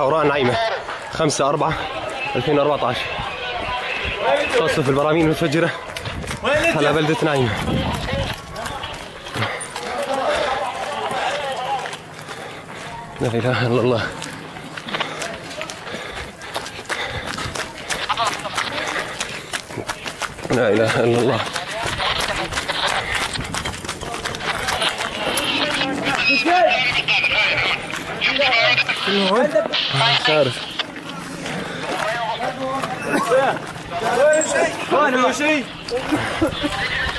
حوراء نعيمة 5 4 2014 تصف البراميل المتفجرة على بلدة نعيمة لا إله إلا الله. لا إله إلا الله. Cara. Olha, eu achei.